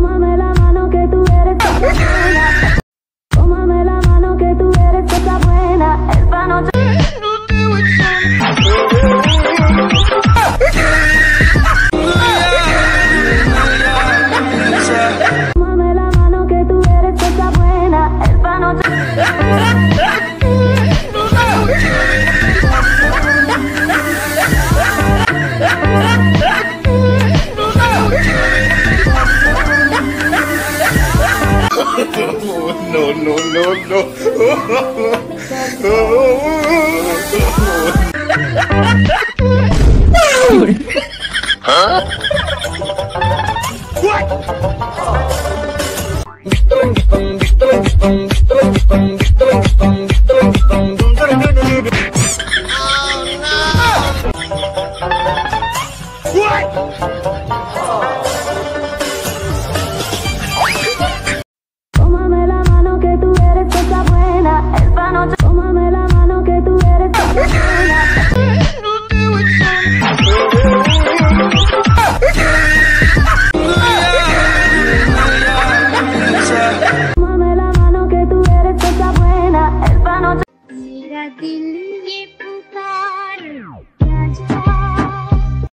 Tómame la mano que tú eres cosa buena. Tómame la mano que tú eres cosa buena. Esta noche. no, no, no, no. huh? What? Oh, no. What? You.